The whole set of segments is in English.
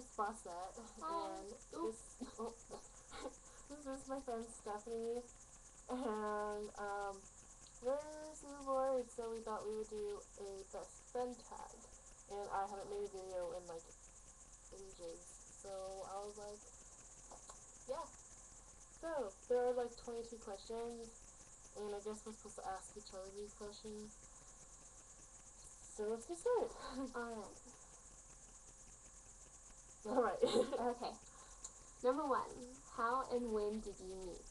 Bossette. Hi. And this, oh, this is my friend Stephanie. And um, we're super bored, so we thought we would do a best friend tag. And I haven't made a video in like ages. So I was like, yeah. So there are like 22 questions. And I guess we're supposed to ask each other these questions. So let's get started. Alright. Alright. Okay. Number one. How and when did you meet?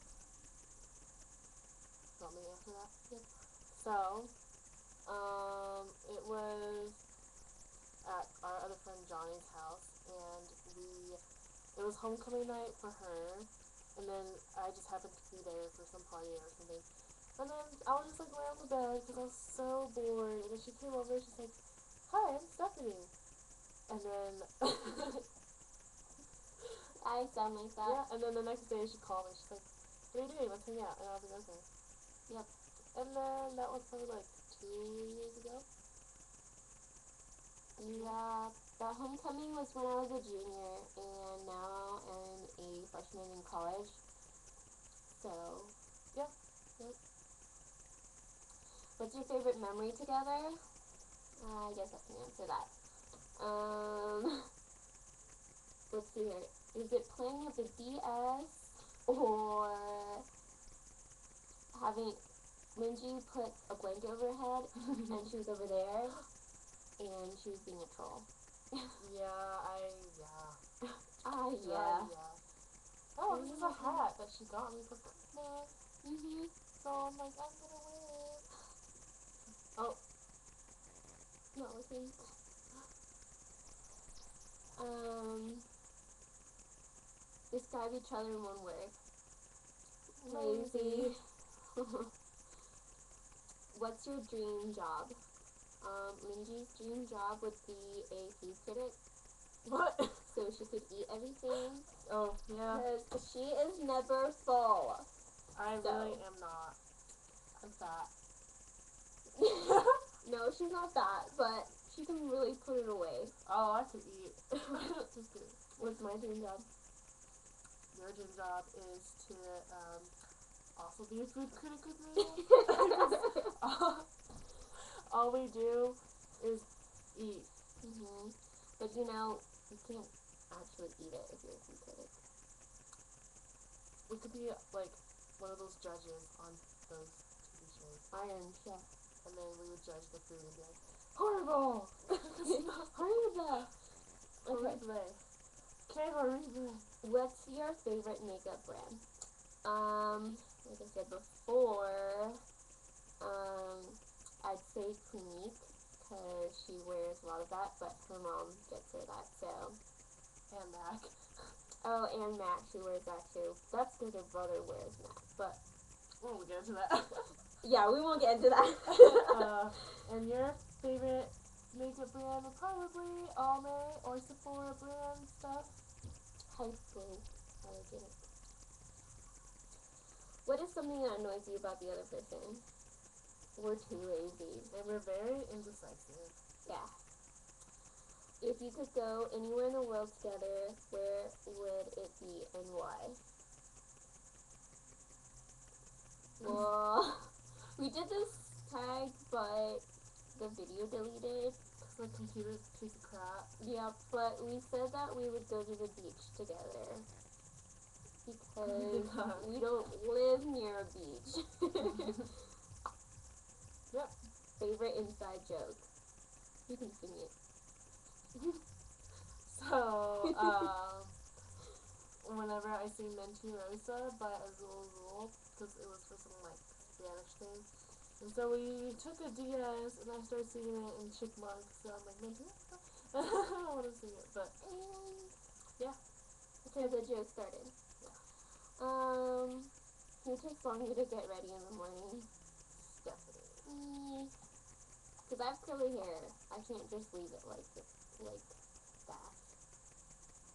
Want me to answer that? So, um, it was at our other friend Johnny's house, and we, it was homecoming night for her, and then I just happened to be there for some party or something. And then I was just like laying on the bed because I was so bored, and then she came over, and she's like, "Hi, I'm Stephanie," and then I sound like that. yeah, and then the next day she called me, she's like, "What are you doing? Let's hang out," and I was like, "Okay." Yep. And then that was probably like two years ago. Yeah. The homecoming was when I was a junior, and now I'm a freshman in college. So. Yeah. Yep. What's your favorite memory together? Uh, I guess I can answer that. Um. Let's see here. Is it playing with the DS or having Lindsay put a blanket over her head and she was over there and she was being a troll? Yeah, I yeah. Ah, Uh, yeah. yeah. Oh, this is a hat that she got me for Christmas. Mhm. So I'm like, I'm gonna wear it. Oh, Not looking. Um. Describe each other in one word. Lazy. What's your dream job? Um, Lindsay's dream job would be a food critic, what? so she could eat everything. oh, yeah. Because she is never full. I So. really am not. I'm fat. no, she's not fat, but she can really put it away. Oh, I could eat. Just kidding. What's my dream job? Your dream job is to um, also be a food critic with me. all, all we do is eat. hmm But you know, you can't actually eat it if you're a food critic. We could be like one of those judges on those TV shows. Iron Chef. And then we would judge the food and be like, horrible! Horrible. Okay. Horrible. Horrible. What's your favorite makeup brand? Um, like I said before, um, I'd say Clinique because she wears a lot of that, but her mom gets her that. So, And Mac. oh, and MAC, she wears that too. That's because her brother wears MAC. But we'll get into that. yeah, we won't get into that. uh, and your favorite makeup brand would probably Almay or Sephora brand stuff. High school. I like. What is something that annoys you about the other person? We're too lazy. And we're very indecisive. Yeah. If you could go anywhere in the world together, where would it be and why? Mm. Well, we did this tag, but the video deleted. Computer's a piece of crap. Yeah, but we said that we would go to the beach together. Because we don't live near a beach. Yep. Favorite inside joke? You can sing it. So, um, whenever I see Mentirosa by Azul Rule, because it was for some like Spanish thing, and so we took a DS and I started singing it in Chipmunk, so I'm like, Mentirosa? I don't want to sing it, but Yeah. Okay, the joke started. Um, who takes longer to get ready in the morning? Stephanie. Me. Cause I have curly hair. I can't just leave it like this, like that.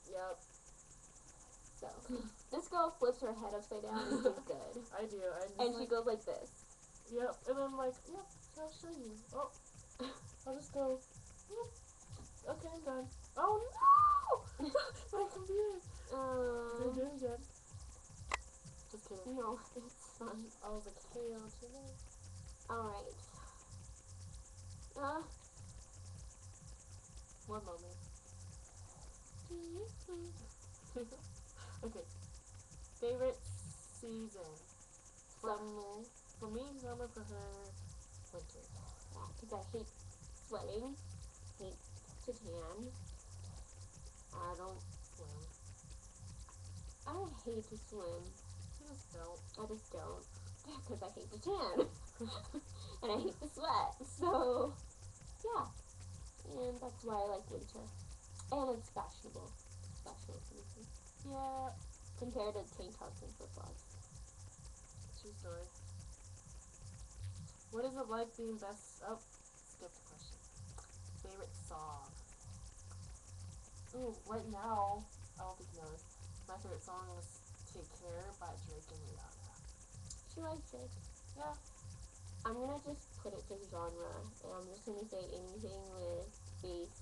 Yep, So this girl flips her head upside down and she's good. I do. I And she goes like this. Yep, and I'm like, yep, I'll show you. Oh, I'll just go, yep. okay, I'm done. Oh no! My computer! Um, You're doing good. Okay. No, it's fun. All the chaos today. Alright. Uh, one moment. okay. Favorite season? Summer. For me, summer. For her, winter. Because I hate sweating. Hate to tan. I don't. Swim. I don't hate to swim. I just don't. I just don't. Because I hate to tan. and I hate to sweat. So, yeah. And that's why I like winter. And it's fashionable. It's fashionable. Yeah. Compared to tank tops and flip flops. True story. What is it like being best? Oh, skipped a question. Favorite song? Ooh, right now, I don't think you know. My favorite song was "Take Care" by Drake and Rihanna. She likes it. Yeah. I'm gonna just put it to genre, and I'm just gonna say anything with bass,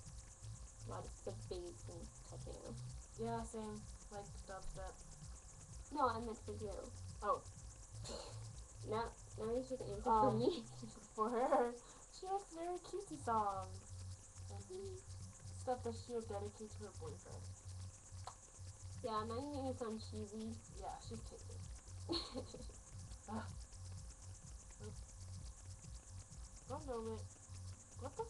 lots of bass and techno. Yeah, same. Like dubstep. No, I meant for you. Oh. No, now you should answer Um, for me. For her, she has very cutesy songs and stuff that she'll dedicate to her boyfriend. yeah, now you make me sound cheesy. Yeah, she's taken. One moment. What the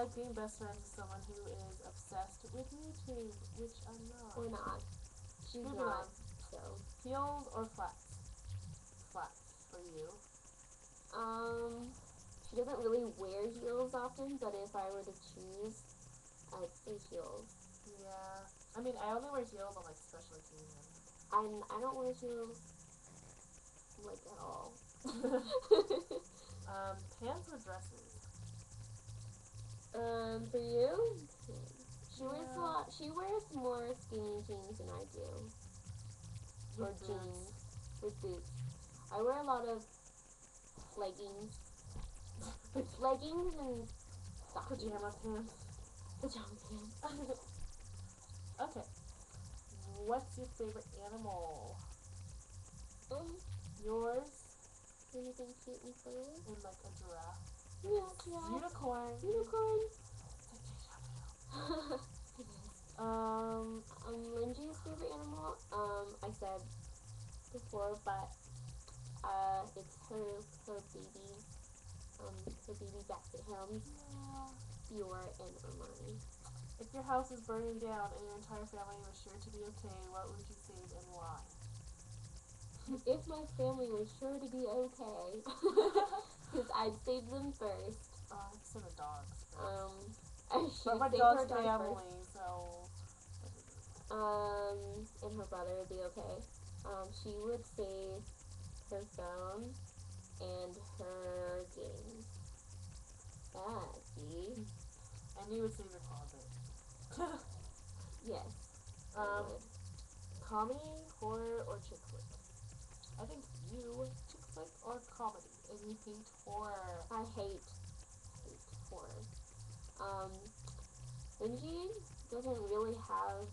like being best friends with someone who is obsessed with YouTube, which I'm not? or not. She's Moving not. on. So, Heels or flats? Flats for you. um, she doesn't really wear heels often, but if I were to choose, I'd say heels. Yeah. I mean, I only wear heels on like special occasions. I'm, I don't wear heels like at all. um, pants or dresses? Um, for you, she wears a lot. She wears more skinny jeans than I do, or boots. jeans with boots. I wear a lot of leggings, leggings and stockings, Pajama pants. pajama pants. okay. What's your favorite animal? Um, Yours anything cute and furry? and like a giraffe. Yeah, yeah. Unicorn. Unicorn. Um, um, Lindsay's favorite animal, um, I said before, but uh, it's her her baby, um, her baby basset hounds, Fiora and Armani. if your house is burning down and your entire family was sure to be okay, what would you save and why? if my family was sure to be okay, because I'd save them first. I'd send the dogs. first. Um, I should but my dog's her dog first. family, so. Um, and her brother would be okay. Um, she would save her phone and her games. Ah, see? And you would save your closet. Yes. Um, comedy, horror, or chick flick? I think you chick flick or comedy, and you hate horror. I hate, hate. Um, Benji doesn't really have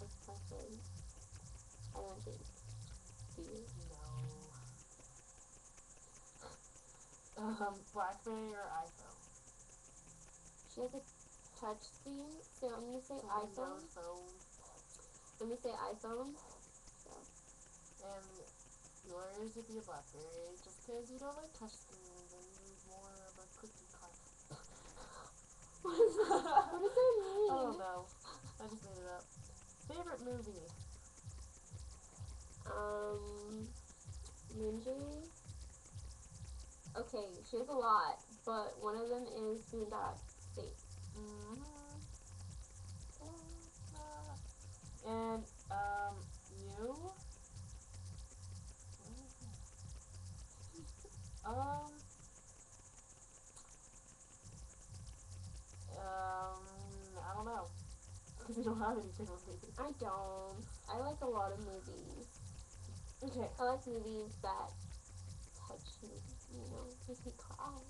a preference. I don't think. Do you? No. Um, BlackBerry or iPhone? She has a touch screen, so I'm gonna say iPhone. Phone. Let me say iPhone. And yours would be a BlackBerry, just because you don't like touch screens and you're more of a cookie cutter. What does that, mean? I don't know. I just made it up. Favorite movie? Um, Minji. Okay, she has a lot, but one of them is Boondock Saints. Mm-hmm. And, um, you? Um, um, I don't know. Because we don't have any favorite movies. I don't. I like a lot of movies. Okay. I like movies that touch me, you know, make me cry.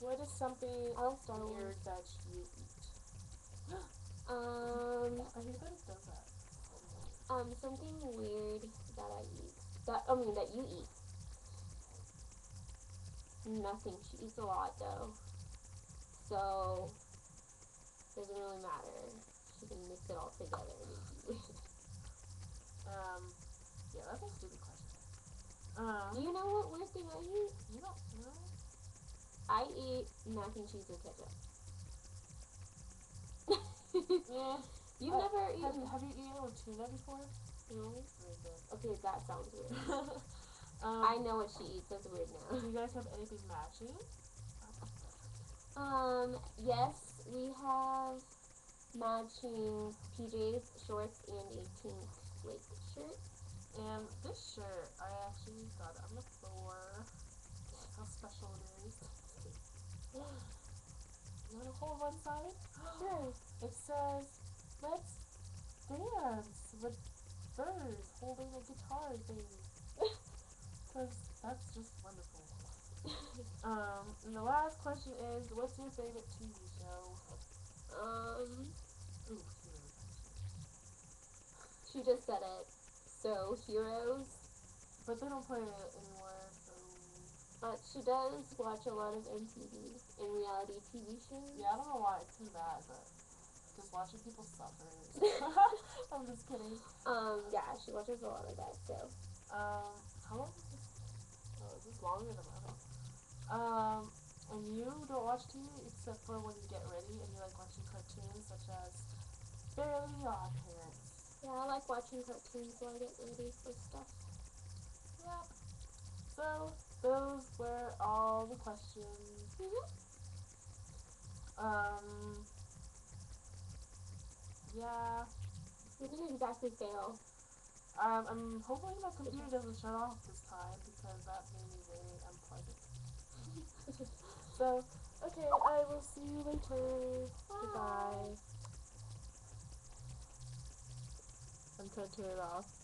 What is something I like Star weird that you eat? Um, Everybody does that. Um, something weird that I eat. That I mean that you eat. Nothing. She eats a lot though. So doesn't really matter. Can mix it all together. Um, yeah, that's a stupid question. Do Um, you know what weird thing I eat? you don't know? I eat mac and cheese with ketchup. Yeah. You've Uh, never Have, eaten have you eaten with tuna before? no? Okay, that sounds weird. um, I know what she eats. That's weird now. Do you guys have anything matching? Um, yes, we have matching PJs, shorts, and a pink like shirt. And this shirt, I actually got it on the floor. Look how special it is. You want to hold one side? Sure. It says, let's dance with birds holding a guitar thing. Because that's just wonderful. Um, and the last question is, what's your favorite TV show? Um, she just said it. So heroes. But they don't play it anymore, so... But she does watch a lot of MTV and reality TV shows. Yeah, I don't know why it's too bad, but just watching people suffer. I'm just kidding. Um, yeah, she watches a lot of that. So Um, how long is this? Oh, this is longer than my own. Um, and you don't watch TV except for when you get ready and you like watching cartoons such as Fairly Odd Parents. yeah, I like watching cartoons while I get ready for stuff. Yep. So, those were all the questions. Mhm. Um, yeah. We didn't exactly fail. Um, I'm hoping my computer doesn't shut off this time because that made me very unpleasant. So, okay, I will see you later. Goodbye. I'm trying to turn it off.